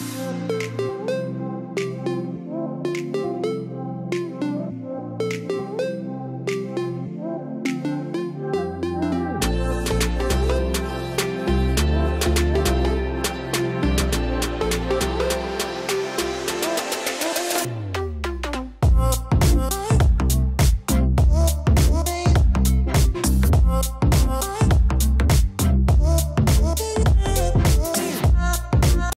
Música